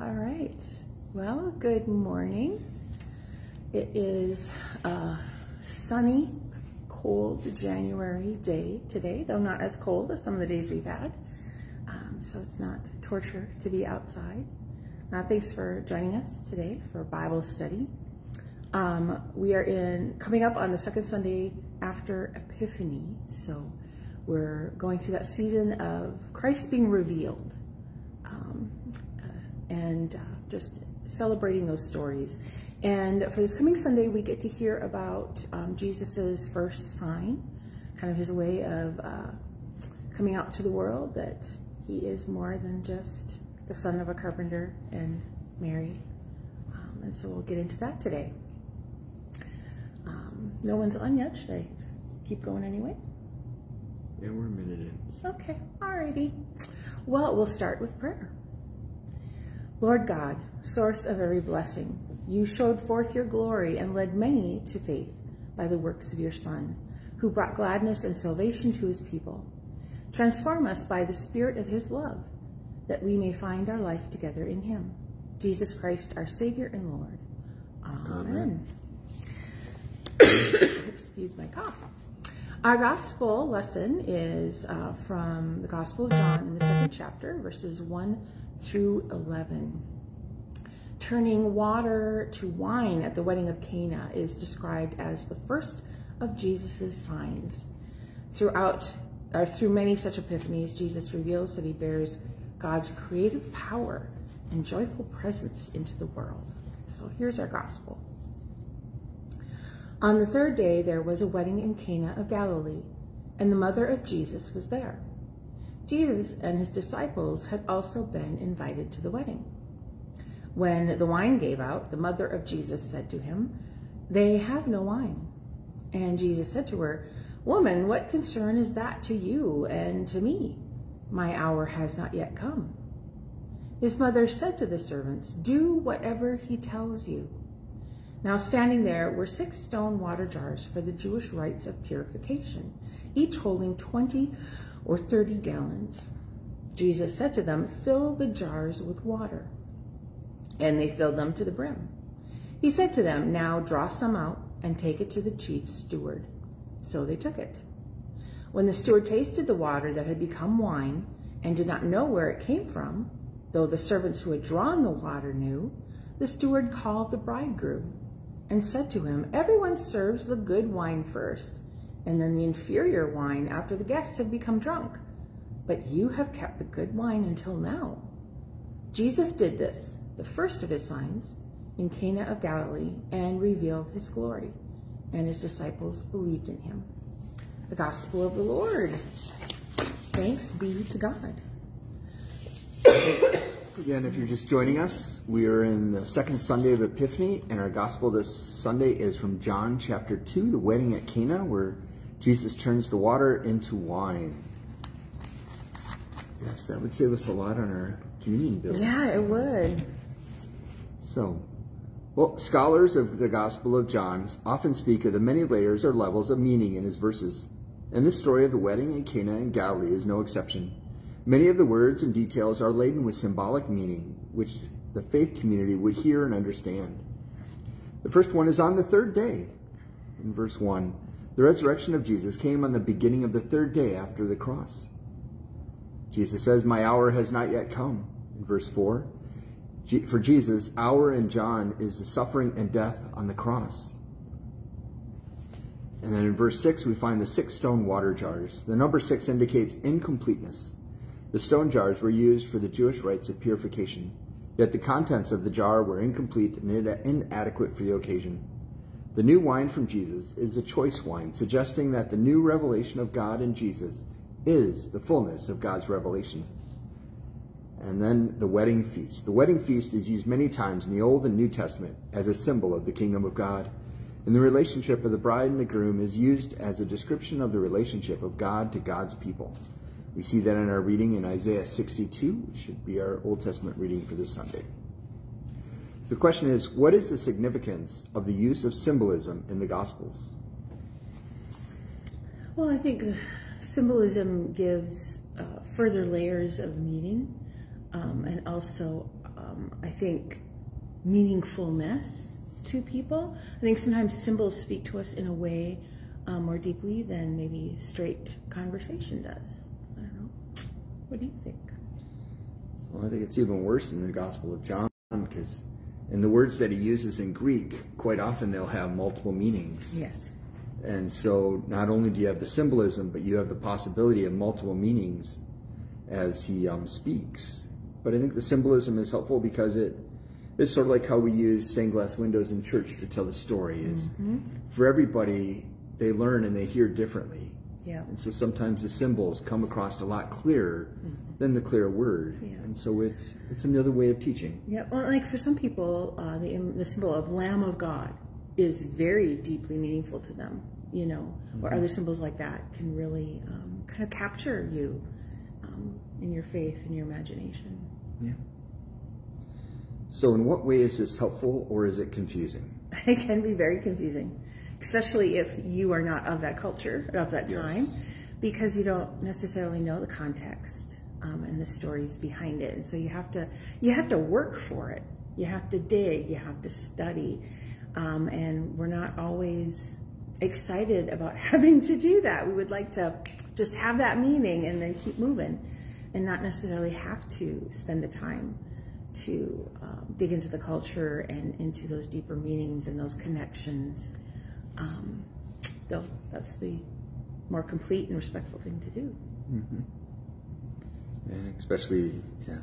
All right. Well, good morning. It is a sunny, cold January day today, though not as cold as some of the days we've had. Um, so it's not torture to be outside. Uh, thanks for joining us today for Bible study. Um, we are in coming up on the second Sunday after Epiphany, so we're going through that season of Christ being revealed uh, and uh, just celebrating those stories. And for this coming Sunday, we get to hear about um, Jesus's first sign, kind of his way of uh, coming out to the world that he is more than just the son of a carpenter and Mary. Um, and so we'll get into that today. Um, no one's on yet. Should I keep going anyway? Yeah, we're a minute in. Okay, alrighty. Well, we'll start with prayer. Lord God, source of every blessing, you showed forth your glory and led many to faith by the works of your Son, who brought gladness and salvation to his people. Transform us by the spirit of his love, that we may find our life together in him. Jesus Christ, our Savior and Lord. Amen. Amen. Excuse my cough. Our gospel lesson is uh, from the Gospel of John in the second chapter, verses 1 through 11. Turning water to wine at the wedding of Cana is described as the first of Jesus's signs. Throughout, or through many such epiphanies, Jesus reveals that he bears God's creative power and joyful presence into the world. So here's our gospel. On the third day, there was a wedding in Cana of Galilee, and the mother of Jesus was there. Jesus and his disciples had also been invited to the wedding. When the wine gave out, the mother of Jesus said to him, They have no wine. And Jesus said to her, Woman, what concern is that to you and to me? My hour has not yet come. His mother said to the servants, Do whatever he tells you. Now standing there were six stone water jars for the Jewish rites of purification, each holding 20 or 30 gallons. Jesus said to them, Fill the jars with water. And they filled them to the brim. He said to them, Now draw some out and take it to the chief steward. So they took it. When the steward tasted the water that had become wine and did not know where it came from, though the servants who had drawn the water knew, the steward called the bridegroom and said to him, Everyone serves the good wine first, and then the inferior wine after the guests have become drunk. But you have kept the good wine until now. Jesus did this, the first of his signs, in Cana of Galilee, and revealed his glory, and his disciples believed in him. The gospel of the Lord. Thanks be to God. Again, if you're just joining us, we are in the second Sunday of Epiphany, and our gospel this Sunday is from John chapter 2, the wedding at Cana, where Jesus turns the water into wine. Yes, that would save us a lot on our communion bill. Yeah, it would. So, well, scholars of the Gospel of John often speak of the many layers or levels of meaning in his verses, and this story of the wedding in Cana in Galilee is no exception. Many of the words and details are laden with symbolic meaning, which the faith community would hear and understand. The first one is on the third day. In verse 1, the resurrection of Jesus came on the beginning of the third day after the cross. Jesus says, My hour has not yet come. In verse 4, for Jesus, hour in John is the suffering and death on the cross. And then in verse 6, we find the six stone water jars. The number six indicates incompleteness. The stone jars were used for the Jewish rites of purification, yet the contents of the jar were incomplete and inadequate for the occasion. The new wine from Jesus is a choice wine, suggesting that the new revelation of God in Jesus is the fullness of God's revelation. And then the wedding feast. The wedding feast is used many times in the Old and New Testament as a symbol of the kingdom of God. And the relationship of the bride and the groom is used as a description of the relationship of God to God's people. We see that in our reading in Isaiah 62, which should be our Old Testament reading for this Sunday. The question is, what is the significance of the use of symbolism in the Gospels? Well, I think symbolism gives uh, further layers of meaning um, and also um, I think, meaningfulness to people. I think sometimes symbols speak to us in a way um, more deeply than maybe straight conversation does. I don't know. What do you think? Well, I think it's even worse in the Gospel of John because in the words that he uses in Greek, quite often they'll have multiple meanings. Yes. And so not only do you have the symbolism, but you have the possibility of multiple meanings as he um, speaks. But I think the symbolism is helpful because it it's sort of like how we use stained glass windows in church to tell the story. Is Mm-hmm. for everybody they learn and they hear differently. Yeah. And so sometimes the symbols come across a lot clearer than the clear word. Mm-hmm. Yeah. And so it it's another way of teaching. Yeah, well, like for some people, uh, the the symbol of Lamb of God is very deeply meaningful to them. You know, or other symbols like that can really um, kind of capture you um, in your faith and your imagination. Yeah. So in what way is this helpful or is it confusing? It can be very confusing, especially if you are not of that culture of that time, Yes. because you don't necessarily know the context um, and the stories behind it, and so you have to you have to work for it. You have to dig. You have to study, um, and we're not always excited about having to do that. We would like to just have that meaning and then keep moving, and not necessarily have to spend the time to um, dig into the culture and into those deeper meanings and those connections. Um, though that's the more complete and respectful thing to do. And especially, yeah.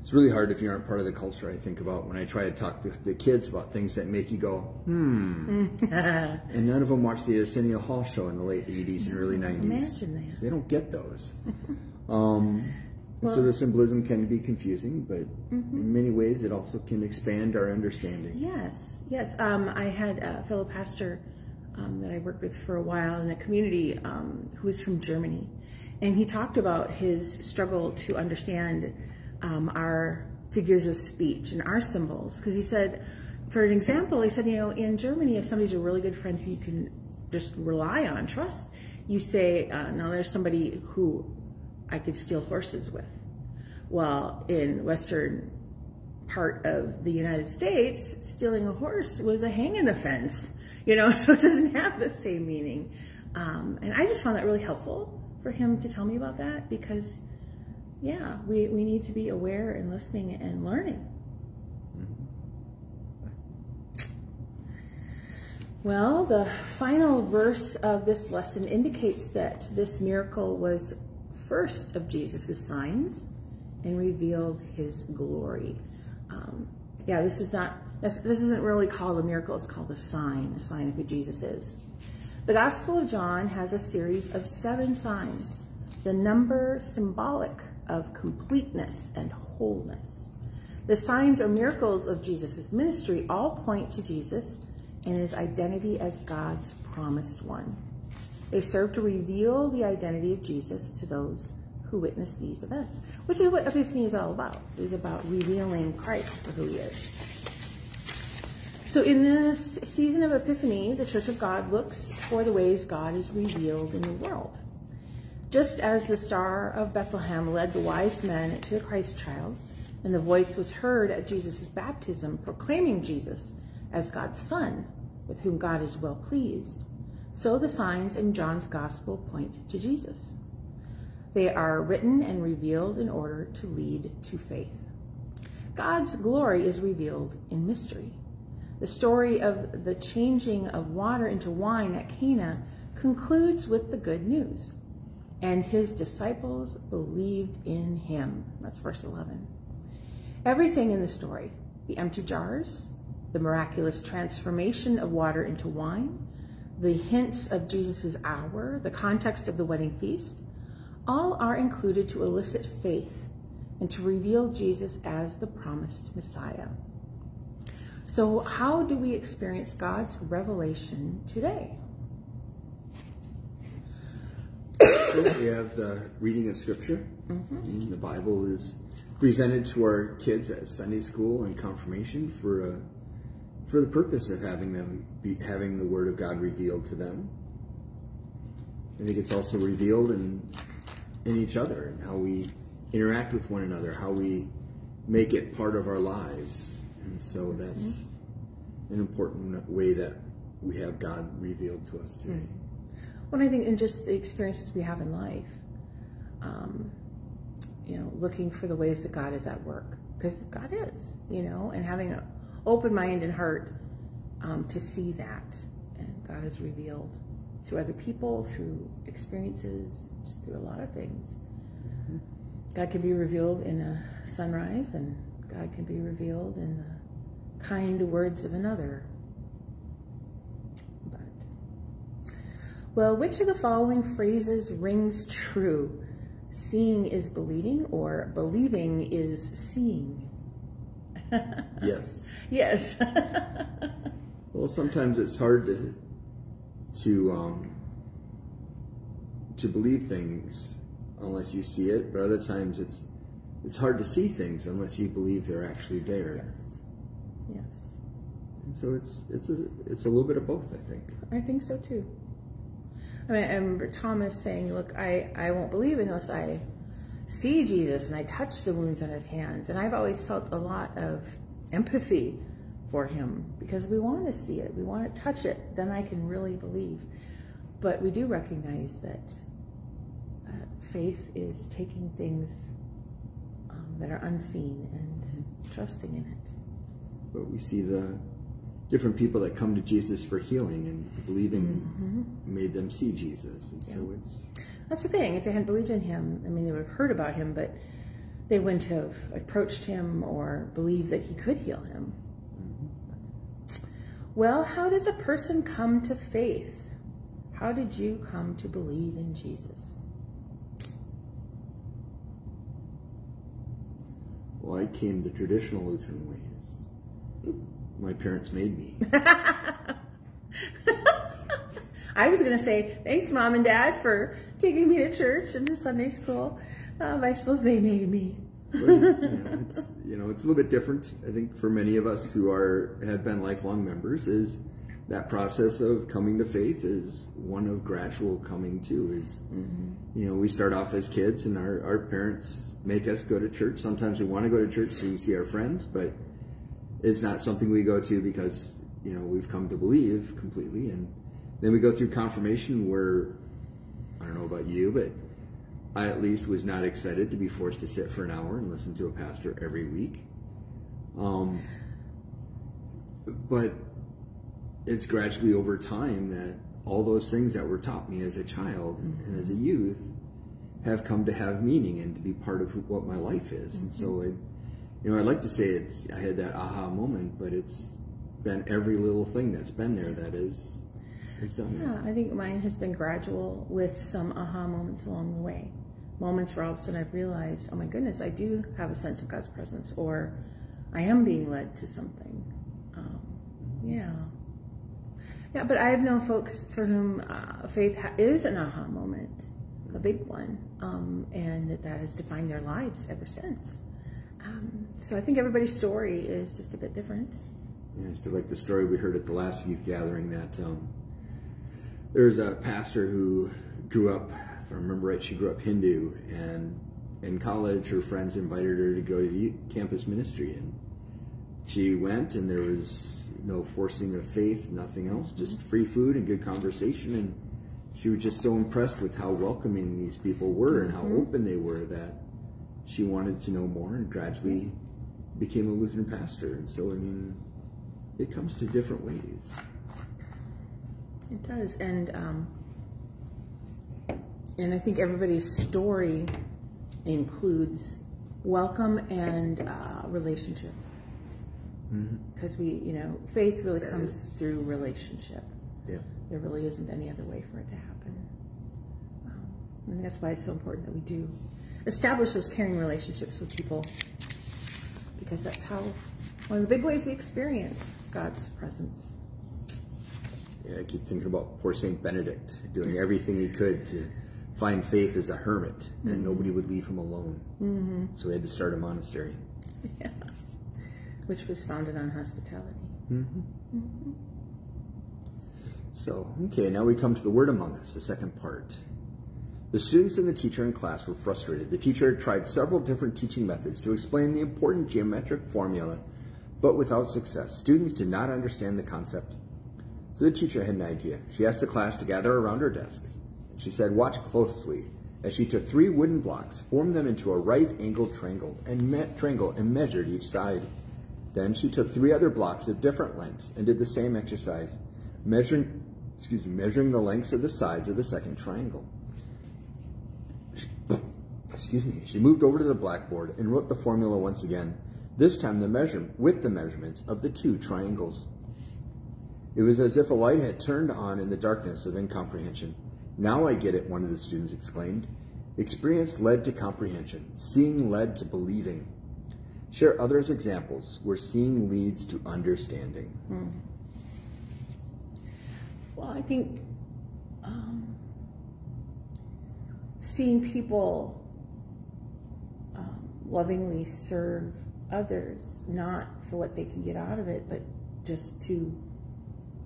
It's really hard if you aren't part of the culture, I think about when I try to talk to the kids about things that make you go, hmm. and none of them watched the Arsenio Hall show in the late 80s and early 90s. Imagine that. So they don't get those. um, and so the symbolism can be confusing, but Mm-hmm. in many ways it also can expand our understanding. Yes, yes. Um, I had a fellow pastor um, that I worked with for a while in a community um, who was from Germany, and he talked about his struggle to understand um, our figures of speech and our symbols. Because he said, for an example, he said, you know, in Germany, if somebody's a really good friend who you can just rely on, trust, you say, uh, now there's somebody who I could steal horses with. Well, in Western part of the United States, stealing a horse was a hanging offense, you know, so it doesn't have the same meaning. Um, and I just found that really helpful for him to tell me about that because, yeah, we, we need to be aware and listening and learning. Well, the final verse of this lesson indicates that this miracle was first of Jesus' signs and revealed his glory. Um, yeah, this is not, this, this isn't really called a miracle, it's called a sign, a sign of who Jesus is. The Gospel of John has a series of seven signs, the number symbolic of completeness and wholeness. The signs or miracles of Jesus' ministry all point to Jesus and his identity as God's promised one. They serve to reveal the identity of Jesus to those who witness these events, which is what Epiphany is all about. It is about revealing Christ for who he is. So in this season of Epiphany, the Church of God looks for the ways God is revealed in the world. Just as the star of Bethlehem led the wise men to the Christ child, and the voice was heard at Jesus' baptism proclaiming Jesus as God's son, with whom God is well pleased, so the signs in John's gospel point to Jesus. They are written and revealed in order to lead to faith. God's glory is revealed in mystery. The story of the changing of water into wine at Cana concludes with the good news. And his disciples believed in him. That's verse 11. Everything in the story the empty jars, the miraculous transformation of water into wine, the hints of Jesus' hour, the context of the wedding feast, all are included to elicit faith and to reveal Jesus as the promised Messiah. So, how do we experience God's revelation today? we have the reading of Scripture. And The Bible is presented to our kids at Sunday school and confirmation for a, for the purpose of having them be, having the Word of God revealed to them. I think it's also revealed in in each other and how we interact with one another, how we make it part of our lives. And so that's Mm-hmm. an important way that we have God revealed to us today. Well, I think in just the experiences we have in life, um, you know, looking for the ways that God is at work, because God is, you know, and having an open mind and heart um, to see that, and God is revealed through other people, through experiences, just through a lot of things. God can be revealed in a sunrise, and God can be revealed in the kind words of another. But well, which of the following phrases rings true? Seeing is believing, or believing is seeing? Yes. Yes. Well, sometimes it's hard to to um, to believe things unless you see it, but other times it's it's hard to see things unless you believe they're actually there. yes. Yes. And so it's it's a it's a little bit of both, I think. I think so too. I mean, I remember Thomas saying, Look, I, I won't believe unless I see Jesus and I touch the wounds on his hands. And I've always felt a lot of empathy for him because we want to see it, we want to touch it, then I can really believe. But we do recognize that uh, faith is taking things um, that are unseen and trusting in it. But we see the different people that come to Jesus for healing and the believing made them see Jesus. And so it's That's the thing. If they hadn't believed in him, I mean, they would have heard about him, but they wouldn't have approached him or believed that he could heal him. Well, how does a person come to faith? How did you come to believe in Jesus? well, I came the traditional Lutheran ways. My parents made me. I was going to say, thanks, Mom and Dad, for taking me to church and to Sunday school. Um, I suppose they made me. But, you, know, it's, you know, it's a little bit different. I think for many of us who are have been lifelong members, is that process of coming to faith is one of gradual coming to. Is you know, we start off as kids, and our, our parents make us go to church. Sometimes we want to go to church so we see our friends, but it's not something we go to because you know we've come to believe completely. And then we go through confirmation, where I don't know about you, but I at least was not excited to be forced to sit for an hour and listen to a pastor every week. Um, but it's gradually over time that all those things that were taught me as a child and as a youth have come to have meaning and to be part of who- what my life is. And so, it, you know, I'd like to say it's I had that aha moment, but it's been every little thing that's been there that is is done. that. Yeah, I think mine has been gradual with some aha moments along the way. Moments where all of a sudden I've realized, oh my goodness, I do have a sense of God's presence, or I am being led to something. Um, yeah. Yeah, but I have known folks for whom uh, faith is an aha moment, a big one, um, and that that has defined their lives ever since. Um, so I think everybody's story is just a bit different. Yeah, I still like the story we heard at the last youth gathering that um, there's a pastor who grew up, if I remember right, she grew up Hindu, and in college, her friends invited her to go to the campus ministry, and she went, and there was no forcing of faith, nothing else, just free food and good conversation, and she was just so impressed with how welcoming these people were and how open they were that she wanted to know more and gradually became a Lutheran pastor. And so, I mean, it comes to different ways. It does, and um, and I think everybody's story includes welcome and uh, relationship, because we, you know, faith really comes through relationship. Yeah. There really isn't any other way for it to happen. Um, think that's why it's so important that we do establish those caring relationships with people, because that's how one of the big ways we experience God's presence. Yeah, I keep thinking about poor Saint Benedict doing everything he could to find faith as a hermit, and mm-hmm. nobody would leave him alone. Mm-hmm. So he had to start a monastery. Yeah. Which was founded on hospitality. Mm-hmm. Mm-hmm. So, okay, now we come to the Word Among Us, the second part. The students and the teacher in class were frustrated. The teacher had tried several different teaching methods to explain the important geometric formula, but without success. Students did not understand the concept. So the teacher had an idea. She asked the class to gather around her desk. She said, watch closely as she took three wooden blocks, formed them into a right angled triangle and, me- triangle and measured each side. Then she took three other blocks of different lengths and did the same exercise, measuring, excuse me, measuring the lengths of the sides of the second triangle. She, excuse me. She moved over to the blackboard and wrote the formula once again. This time the measure with the measurements of the two triangles. It was as if a light had turned on in the darkness of incomprehension. Now I get it, one of the students exclaimed. Experience led to comprehension. Seeing led to believing. Share others' examples where seeing leads to understanding. Hmm. Well, I think um, seeing people um, lovingly serve others, not for what they can get out of it, but just to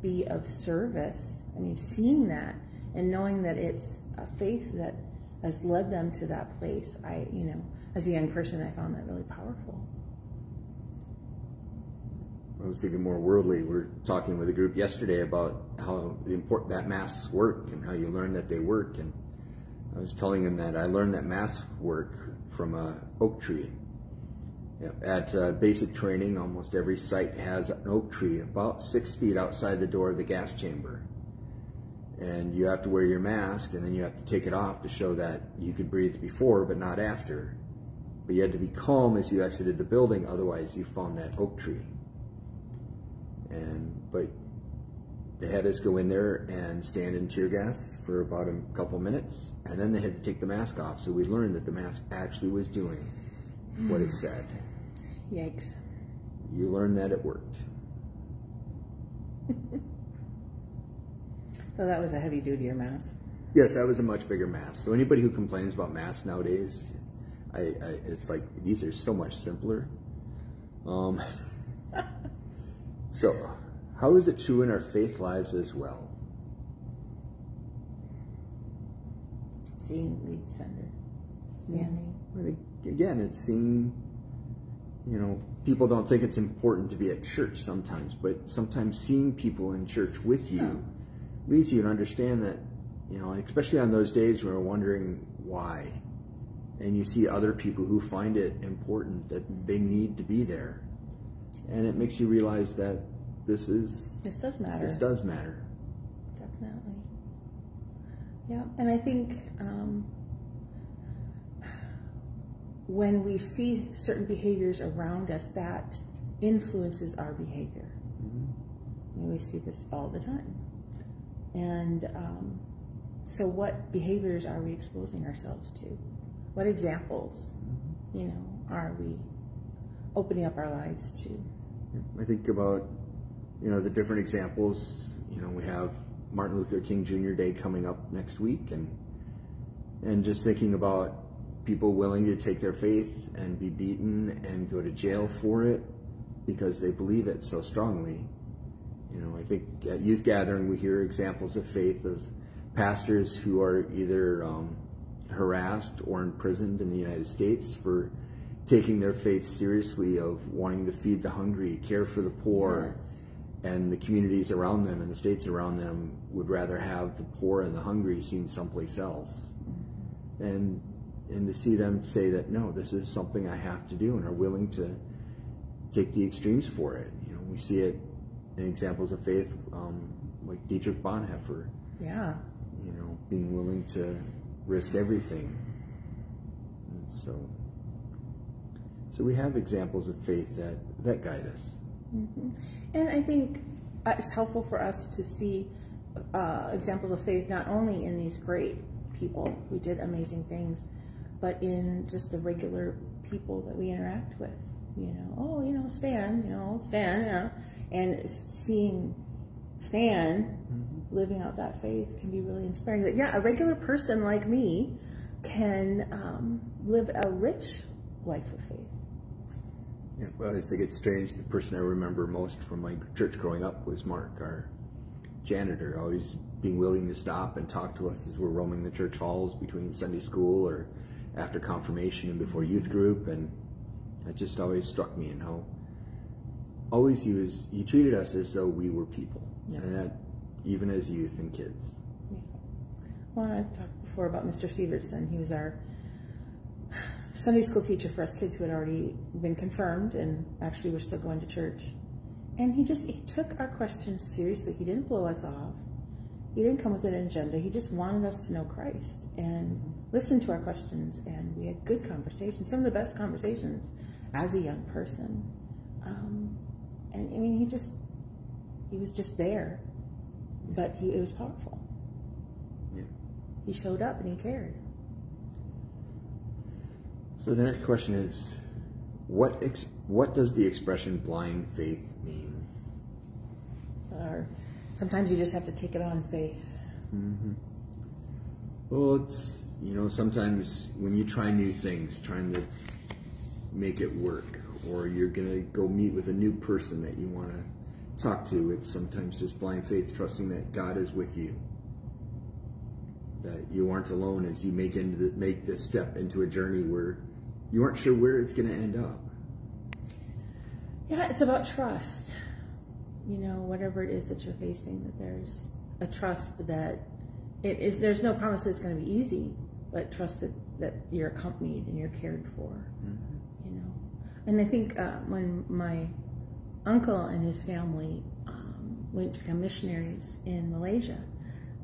be of service. I mean, seeing that and knowing that it's a faith that has led them to that place. I, you know, as a young person, I found that really powerful. I was thinking more worldly. We are talking with a group yesterday about how important that masks work and how you learn that they work. And I was telling them that I learned that masks work from a oak tree. At uh, basic training, almost every site has an oak tree about six feet outside the door of the gas chamber and you have to wear your mask and then you have to take it off to show that you could breathe before but not after. But you had to be calm as you exited the building, otherwise you found that oak tree. And but they had us go in there and stand in tear gas for about a couple minutes, and then they had to take the mask off. So we learned that the mask actually was doing what it hmm. said. Yikes. You learned that it worked. So that was a heavy dutier mass. Yes, that was a much bigger mass. So anybody who complains about mass nowadays, I, I it's like these are so much simpler. Um, so, how is it true in our faith lives as well? Seeing leads to understanding. I think, again, it's seeing, you know, people don't think it's important to be at church sometimes, but sometimes seeing people in church with you leads you to understand that, you know, especially on those days where we're wondering why, and you see other people who find it important that they need to be there, and it makes you realize that this is this does matter. This does matter. Definitely. Yeah, and I think um, when we see certain behaviors around us, that influences our behavior. Mm-hmm. And we see this all the time. And um, so, what behaviors are we exposing ourselves to? What examples, you know, are we opening up our lives to? I think about, you know, the different examples. You know, we have Martin Luther King Jr. Day coming up next week, and and just thinking about people willing to take their faith and be beaten and go to jail for it because they believe it so strongly you know, I think at youth gathering we hear examples of faith of pastors who are either um, harassed or imprisoned in the United States for taking their faith seriously of wanting to feed the hungry, care for the poor, yes. and the communities around them and the states around them would rather have the poor and the hungry seen someplace else. And and to see them say that no, this is something I have to do and are willing to take the extremes for it. You know, we see it and examples of faith, um, like Dietrich Bonhoeffer. Yeah. You know, being willing to risk everything. And so, so we have examples of faith that that guide us. Mm-hmm. And I think it's helpful for us to see uh, examples of faith not only in these great people who did amazing things, but in just the regular people that we interact with. You know, oh, you know, Stan, you know, Stan, you know and seeing Stan mm-hmm. living out that faith can be really inspiring. That yeah, a regular person like me can um, live a rich life of faith. Yeah, well, I just think it's strange. The person I remember most from my church growing up was Mark, our janitor, always being willing to stop and talk to us as we're roaming the church halls between Sunday school or after confirmation and before youth group. And that just always struck me and how always he was, he treated us as though we were people. Yeah. And that even as youth and kids. Yeah. Well, I've talked before about Mr. Severson. He was our Sunday school teacher for us kids who had already been confirmed and actually were still going to church. And he just he took our questions seriously. He didn't blow us off. He didn't come with an agenda. He just wanted us to know Christ and listen to our questions. And we had good conversations, some of the best conversations as a young person. Um, and I mean, he just he was just there, but he it was powerful. Yeah. He showed up and he cared. So the next question is, what ex- what does the expression blind faith mean? Or sometimes you just have to take it on faith. Mm -hmm. Well, it's you know sometimes when you try new things, trying to make it work, or you're gonna go meet with a new person that you want to talk to, it's sometimes just blind faith, trusting that God is with you, that you aren't alone as you make into the, make this step into a journey where you aren't sure where it's gonna end up. Yeah, it's about trust. You know, whatever it is that you're facing, that there's a trust that it is. There's no promise that it's going to be easy, but trust that that you're accompanied and you're cared for. You know, and I think uh, when my uncle and his family um, went to become missionaries in Malaysia,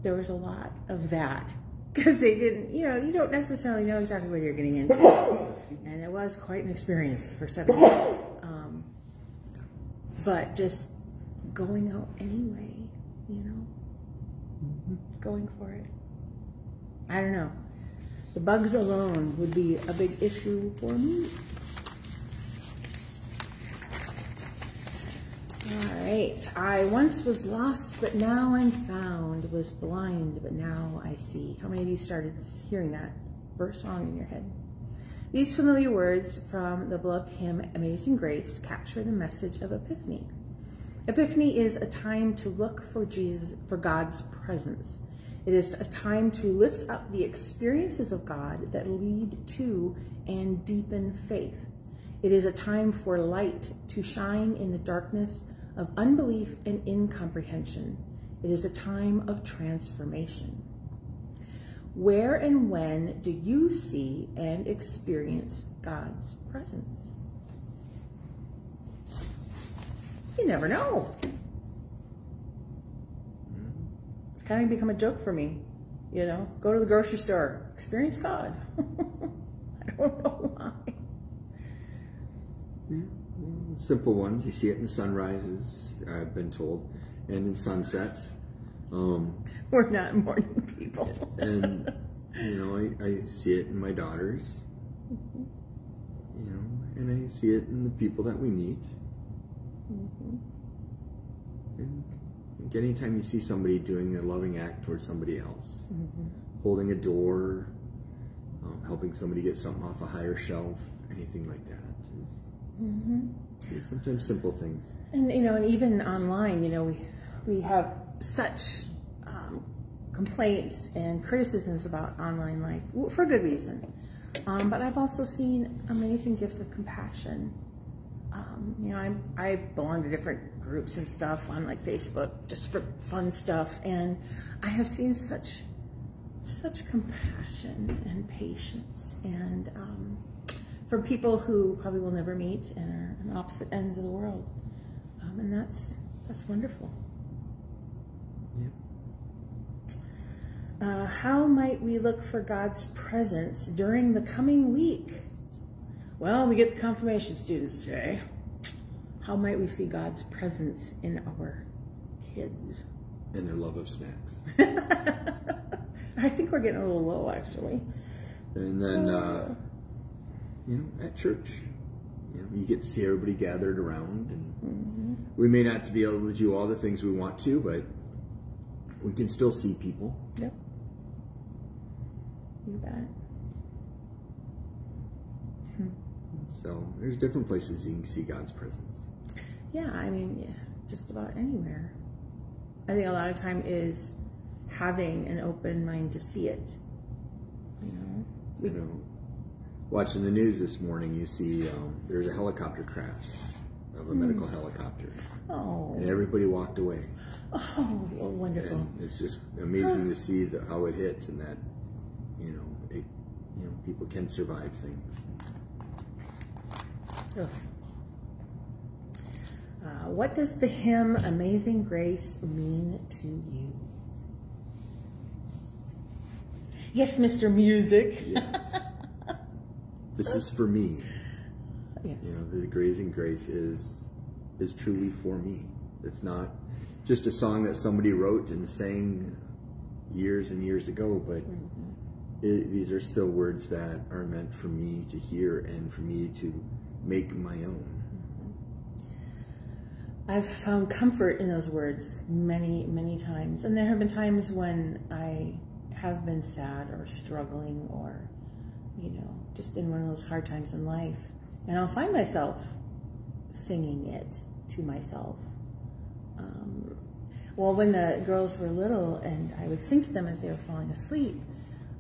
there was a lot of that because they didn't. You know, you don't necessarily know exactly what you're getting into, and it was quite an experience for seven years. Um, but just going out anyway, you know, going for it. I don't know. The bugs alone would be a big issue for me. All right. I once was lost, but now I'm found. Was blind, but now I see. How many of you started hearing that verse song in your head? These familiar words from the beloved hymn Amazing Grace capture the message of Epiphany. Epiphany is a time to look for Jesus, for God's presence. It is a time to lift up the experiences of God that lead to and deepen faith. It is a time for light to shine in the darkness of unbelief and incomprehension. It is a time of transformation. Where and when do you see and experience God's presence? You never know. It's kind of become a joke for me. You know, go to the grocery store, experience God. I don't know why. Hmm? Simple ones. You see it in sunrises, I've been told, and in sunsets. Um, We're not morning people. and you know, I, I see it in my daughters. You know, and I see it in the people that we meet. And I think anytime you see somebody doing a loving act towards somebody else, holding a door, um, helping somebody get something off a higher shelf, anything like that. Is, is sometimes simple things. And you know, and even online, you know, we we have such um, complaints and criticisms about online life for good reason. Um, but I've also seen amazing gifts of compassion. Um, you know, I'm, I belong to different groups and stuff on like Facebook just for fun stuff, and I have seen such such compassion and patience and um, from people who probably will never meet and are on opposite ends of the world, um, and that's that's wonderful. Uh, how might we look for God's presence during the coming week? Well, we get the confirmation students today. How might we see God's presence in our kids? And their love of snacks. I think we're getting a little low, actually. And then, uh, you know, at church, you know, you get to see everybody gathered around, and mm-hmm. we may not be able to do all the things we want to, but we can still see people. Yep. You bet. Hmm. So there's different places you can see God's presence. Yeah, I mean, yeah, just about anywhere. I think a lot of time is having an open mind to see it. You know, we, You know, watching the news this morning, you see um, there's a helicopter crash of a medical helicopter, oh, and everybody walked away. oh, wonderful. And it's just amazing to see the, how it hits and that you know, it, you know, people can survive things. Ugh. Uh, what does the hymn Amazing Grace mean to you? Yes, Mr. Music. Yes. This is for me. Yes. You know, the amazing grace is is truly for me. It's not just a song that somebody wrote and sang years and years ago, but mm-hmm. it, these are still words that are meant for me to hear and for me to make my own. Mm-hmm. I've found comfort in those words many, many times. And there have been times when I have been sad or struggling or, you know, just in one of those hard times in life. And I'll find myself singing it to myself. Um, well, when the girls were little and I would sing to them as they were falling asleep,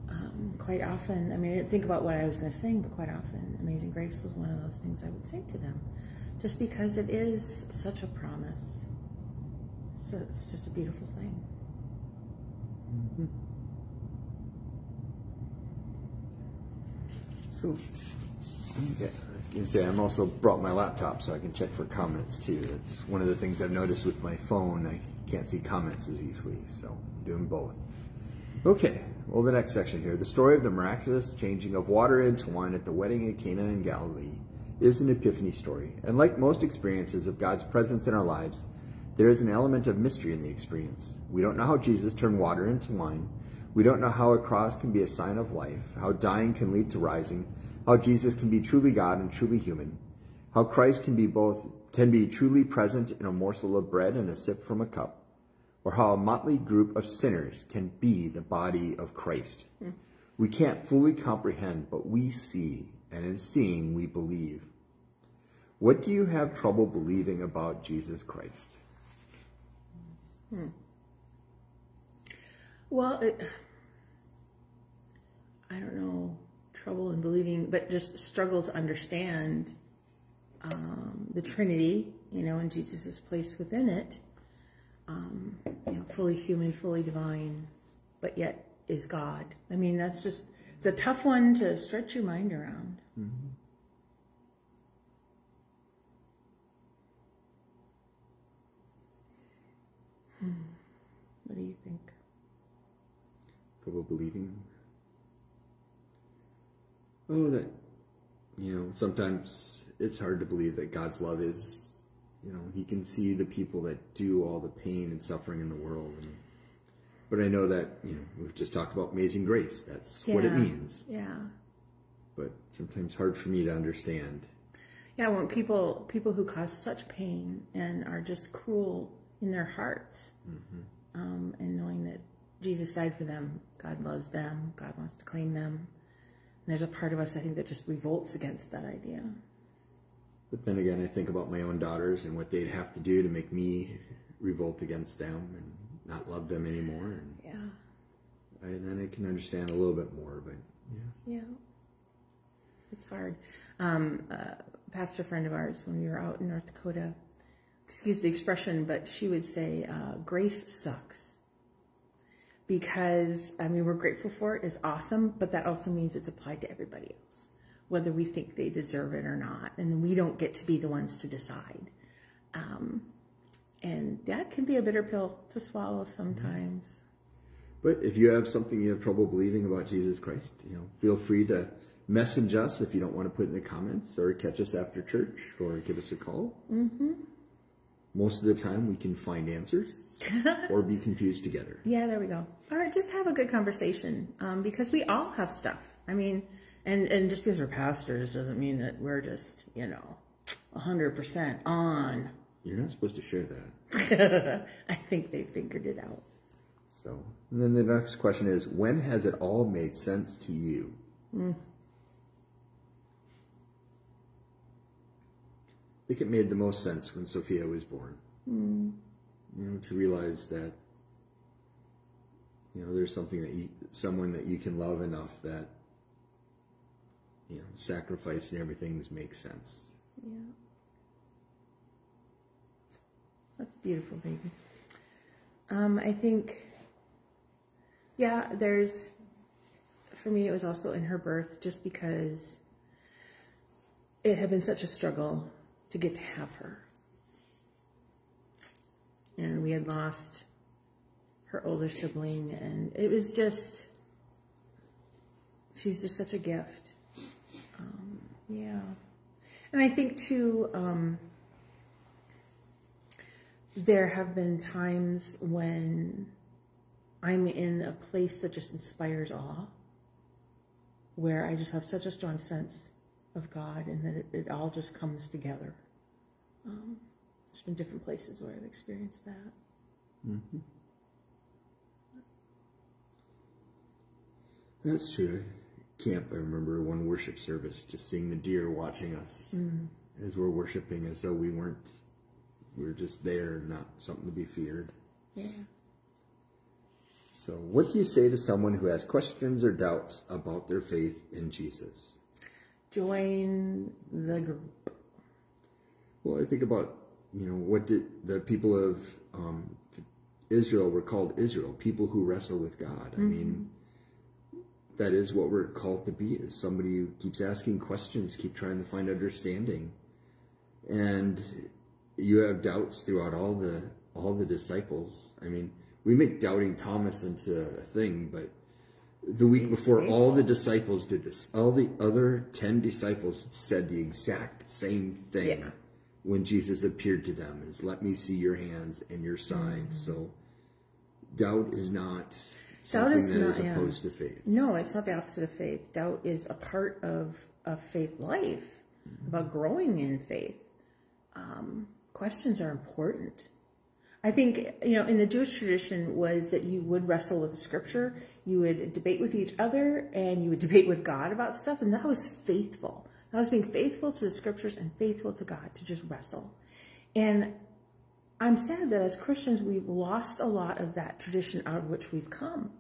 um, quite often, I mean, I didn't think about what I was going to sing, but quite often, Amazing Grace was one of those things I would sing to them just because it is such a promise. So it's just a beautiful thing. So, yeah, I gonna say I'm also brought my laptop so I can check for comments too. That's one of the things I've noticed with my phone. I can't see comments as easily, so I'm doing both. Okay, well the next section here, the story of the miraculous changing of water into wine at the wedding at Cana in Galilee is an epiphany story, and like most experiences of God's presence in our lives, there is an element of mystery in the experience. We don't know how Jesus turned water into wine. We don't know how a cross can be a sign of life, how dying can lead to rising, how Jesus can be truly God and truly human, how Christ can be both can be truly present in a morsel of bread and a sip from a cup, or how a motley group of sinners can be the body of Christ. We can't fully comprehend, but we see, and in seeing we believe. What do you have trouble believing about Jesus Christ? Hmm. Well, it, I don't know, trouble in believing, but just struggle to understand um, the Trinity, you know, and Jesus' place within it. Um, you know, fully human, fully divine, but yet is God. I mean, that's just, it's a tough one to stretch your mind around. Hmm. What do you think? Believing? Oh, that, you know, sometimes it's hard to believe that God's love is, you know, He can see the people that do all the pain and suffering in the world. And, but I know that, you know, we've just talked about amazing grace. That's what it means. Yeah. But sometimes hard for me to understand. Yeah, when people people who cause such pain and are just cruel in their hearts, um, and knowing that Jesus died for them, God loves them, God wants to claim them. And there's a part of us I think that just revolts against that idea. But then again, I think about my own daughters and what they'd have to do to make me revolt against them and not love them anymore. And, Yeah, I, then I can understand a little bit more. But yeah, yeah, it's hard. Um, a pastor friend of ours, when we were out in North Dakota, excuse the expression, but she would say, uh, "Grace sucks." Because I mean we're grateful for it is awesome, but that also means it's applied to everybody else, whether we think they deserve it or not, and we don't get to be the ones to decide. Um, and that can be a bitter pill to swallow sometimes. But if you have something you have trouble believing about Jesus Christ, you know, feel free to message us if you don't want to put in the comments, or catch us after church, or give us a call. Mm-hmm. Most of the time, we can find answers or be confused together. Yeah, there we go. All right, just have a good conversation um, because we all have stuff. I mean, and and just because we're pastors doesn't mean that we're just you know, hundred percent on. You're not supposed to share that. I think they figured it out. So, and then the next question is, when has it all made sense to you? I think it made the most sense when Sophia was born. You know, to realize that you know there's something that you, someone that you can love enough that you know, sacrifice and everything makes sense. Yeah. That's beautiful, baby. Um, I think, yeah, there's, for me, it was also in her birth just because it had been such a struggle to get to have her. And we had lost her older sibling, and it was just, she's just such a gift. Um, yeah. And I think too, um, there have been times when I'm in a place that just inspires awe, where I just have such a strong sense of God and that it, it all just comes together. Um, there's been different places where I've experienced that. Mm-hmm. That's true. Camp, I remember one worship service, just seeing the deer watching us mm. as we're worshiping, as though we weren't, we were just there, not something to be feared. Yeah. So, what do you say to someone who has questions or doubts about their faith in Jesus? Join the group. Well, I think about, you know, what did the people of um, Israel were called Israel, people who wrestle with God. Mm-hmm. I mean, that is what we're called to be is somebody who keeps asking questions, keep trying to find understanding. And you have doubts throughout all the all the disciples. I mean, we make doubting Thomas into a thing, but the week before all the disciples did this. All the other 10 disciples said the exact same thing yeah. When Jesus appeared to them is let me see your hands and your side. Mm -hmm. So doubt is not Doubt is not is opposed yeah. to faith. No, it's not the opposite of faith. Doubt is a part of a faith life, mm-hmm. about growing in faith. Um, questions are important. I think, you know, in the Jewish tradition was that you would wrestle with scripture, you would debate with each other, and you would debate with God about stuff, and that was faithful. That was being faithful to the scriptures and faithful to God to just wrestle. And I'm sad that as Christians, we've lost a lot of that tradition out of which we've come.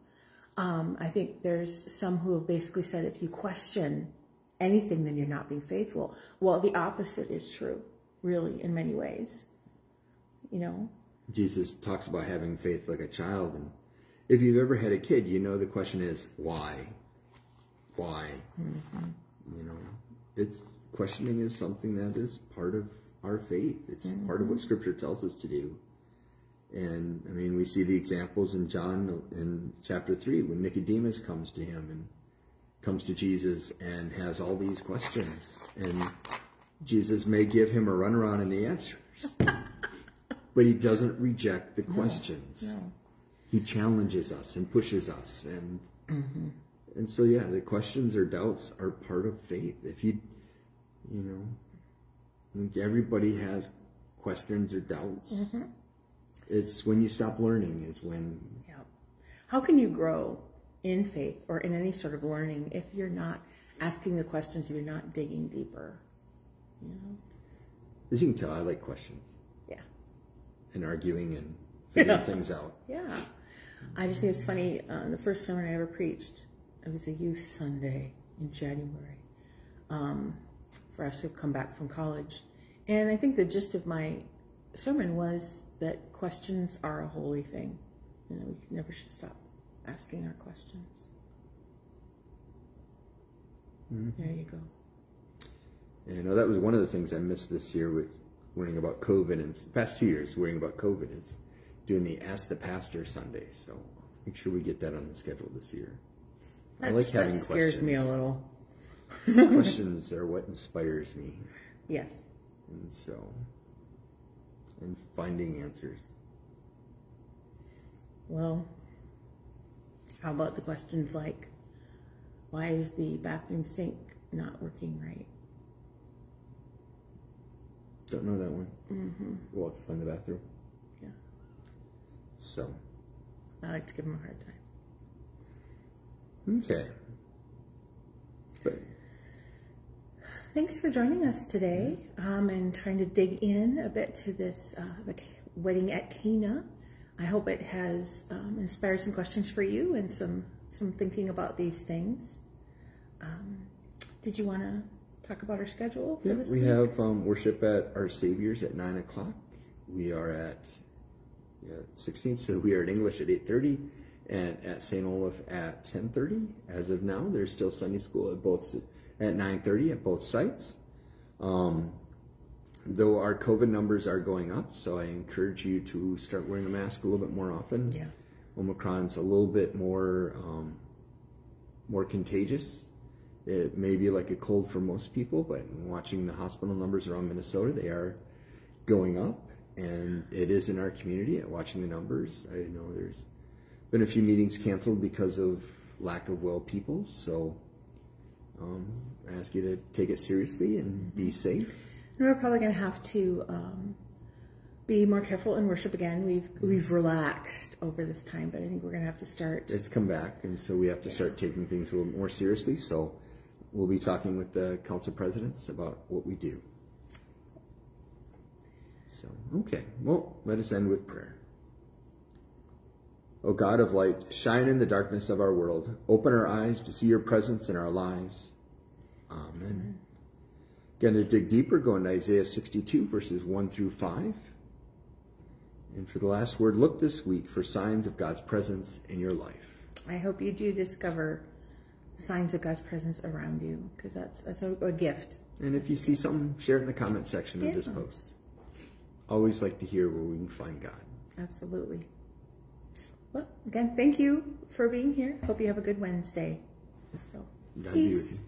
Um, I think there's some who have basically said if you question anything, then you're not being faithful. Well, the opposite is true, really, in many ways. You know? Jesus talks about having faith like a child. And if you've ever had a kid, you know the question is, why? Why? Mm-hmm. You know, it's questioning is something that is part of our faith. It's mm-hmm. part of what Scripture tells us to do. And I mean, we see the examples in John in chapter 3 when Nicodemus comes to him and comes to Jesus and has all these questions. And Jesus may give him a runaround in the answers, but he doesn't reject the questions. No, no. He challenges us and pushes us. And, mm-hmm. And so, yeah, the questions or doubts are part of faith. If you, you know, I think everybody has questions or doubts. Mm-hmm. It's when you stop learning is when. Yeah. How can you grow in faith or in any sort of learning if you're not asking the questions, you're not digging deeper? You know? As you can tell, I like questions. Yeah. And arguing and figuring yeah. things out. Yeah. I just think it's funny. Uh, the first sermon I ever preached, it was a youth Sunday in January. Um, for us to come back from college. And I think the gist of my sermon was that questions are a holy thing. You know, we never should stop asking our questions. Mm-hmm. There you go. Yeah, you know, that was one of the things I missed this year with learning about COVID and past two years learning about COVID is doing the Ask the Pastor Sunday. So make sure we get that on the schedule this year. That's, I like having that scares questions. me a little. questions are what inspires me. Yes. And so, and finding answers. Well, how about the questions like, why is the bathroom sink not working right? Don't know that one. Mm-hmm. We'll have to find the bathroom. Yeah. So. I like to give them a hard time. Okay. Thanks for joining us today um, and trying to dig in a bit to this uh, wedding at Cana. I hope it has um, inspired some questions for you and some some thinking about these things. Um, did you want to talk about our schedule for Yeah, this we week? have um, worship at our Saviors at nine o'clock. We are at yeah, 16th, so we are at English at 8:30, and at St. Olaf at 10:30. As of now, there's still Sunday school at both at 9:30 at both sites. Um, though our COVID numbers are going up, so I encourage you to start wearing a mask a little bit more often. Yeah. Omicron's a little bit more um, more contagious. It may be like a cold for most people, but watching the hospital numbers around Minnesota, they are going up, and it is in our community. At watching the numbers, I know there's been a few meetings canceled because of lack of well people. So um, I ask you to take it seriously and be safe. And we're probably going to have to um, be more careful in worship again. We've we've relaxed over this time, but I think we're going to have to start. it's come back, and so we have to start taking things a little more seriously. So we'll be talking with the council presidents about what we do. So, okay, well, let us end with prayer. O God of light, shine in the darkness of our world. Open our eyes to see your presence in our lives. Amen. Again, to dig deeper, go into Isaiah 62, verses 1 through 5. And for the last word, look this week for signs of God's presence in your life. I hope you do discover signs of God's presence around you, because that's that's a, a gift. And if you see something, share it in the comment section of this post. Always like to hear where we can find God. Absolutely. Well, again, thank you for being here. Hope you have a good Wednesday. So, God be with peace.